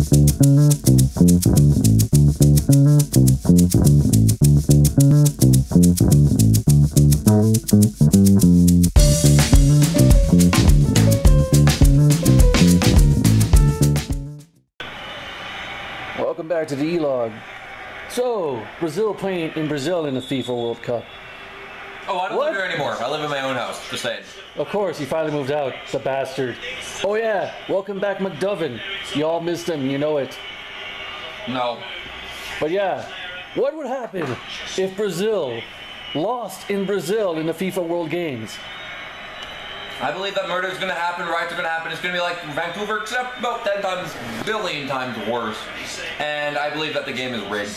Welcome back to the E-Log. So, Brazil playing in Brazil in the FIFA World Cup. Oh, I don't What? live here anymore. I live in my own house. Just saying. Of course, he finally moved out, the bastard. Oh yeah, welcome back McDovin. You all missed him, you know it. No. But yeah, what would happen if Brazil lost in Brazil in the FIFA World Games? I believe that murder is going to happen, riots are going to happen. It's going to be like Vancouver, except about 10 times, billion times worse. And I believe that the game is rigged.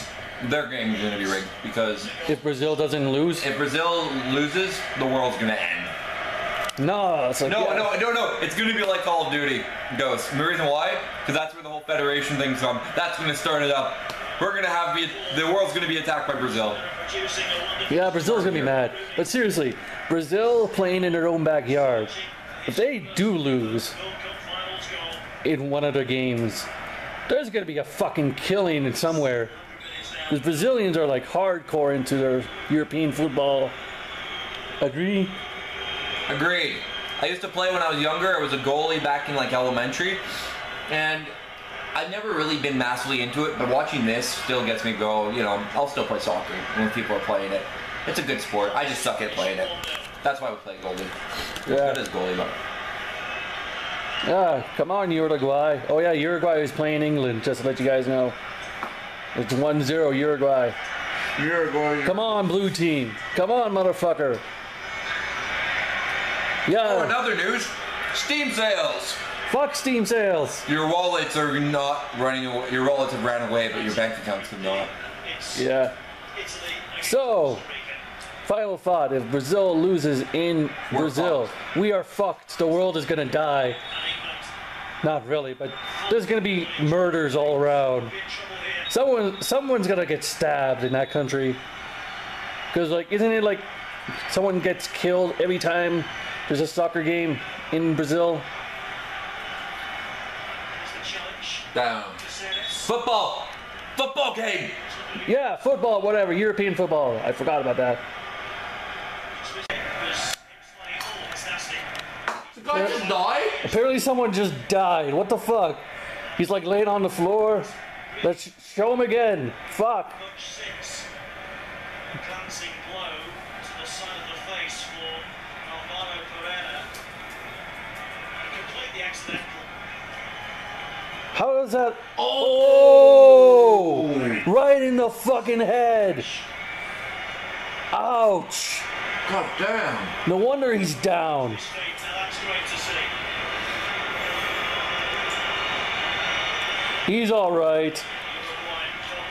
Their game is going to be rigged because If Brazil doesn't lose? if Brazil loses, the world's going to end. No, like No, yeah. no, no, no. It's going to be like Call of Duty Ghosts. And the reason why? Because that's where the whole Federation thing's from. That's going to start it up. We're going to have the world's going to be attacked by Brazil. Yeah, Brazil's gonna be mad. But seriously, Brazil playing in their own backyard. If they do lose in one of their games, there's gonna be a fucking killing in somewhere. Because Brazilians are like hardcore into their European football. Agree? Agreed. I used to play when I was younger. I was a goalie back in like elementary, and I've never really been massively into it. But watching this still gets me go. You know, I'll still play soccer when people are playing it. It's a good sport. I just suck at playing it. That's why we play goalie. Yeah. Good as goalie, but Yeah, come on, Uruguay. Oh yeah, Uruguay is playing England, just to let you guys know. It's 1-0 Uruguay. you're. Come on, blue team. Come on, motherfucker. Oh, Yeah, another news: Steam sales. fuck Steam sales. Your wallets are not running. Away. Your wallets have ran away, but your bank accounts have not. Yeah. So, final thought: If Brazil loses in We're Brazil, we are fucked. The world is gonna die. Not really, but there's gonna be murders all around. Someone, someone's gonna get stabbed in that country. Cause like, isn't it like someone gets killed every time there's a soccer game in Brazil? Down. Football. Football game. Yeah, football, whatever, European football. I forgot about that. Guy just died. Apparently, someone just died. What the fuck? He's like laying on the floor. Let's show him again. Fuck. Glancing blow to the side of the face for Alvaro Pereira. Completely accidental. How is that? Oh! oh! Right in the fucking head. Ouch. God damn. No wonder he's down. Now that's great to see. He's alright.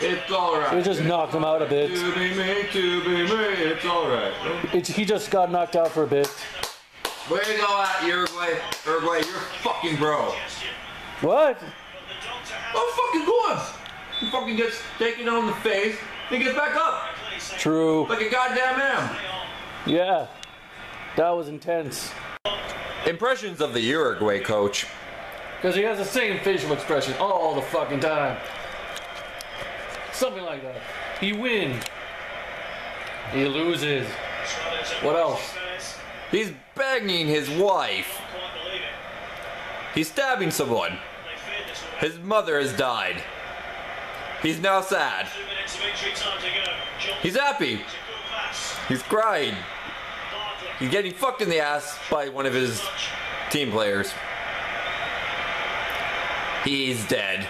It's alright. We just knocked him out a bit. To be me, to be me, it's alright. It, he just got knocked out for a bit. Way to go at Uruguay. Uruguay, you're fucking bro. What? Oh, fucking good. He fucking gets taken on the face, then gets back up. True. Like a goddamn man. Yeah. That was intense. Impressions of the Uruguay coach. Because he has the same facial expression all the fucking time. Something like that. He wins. He loses. What else? He's banging his wife. He's stabbing someone. His mother has died. He's now sad. He's happy. He's crying. He's getting fucked in the ass by one of his team players. He's dead.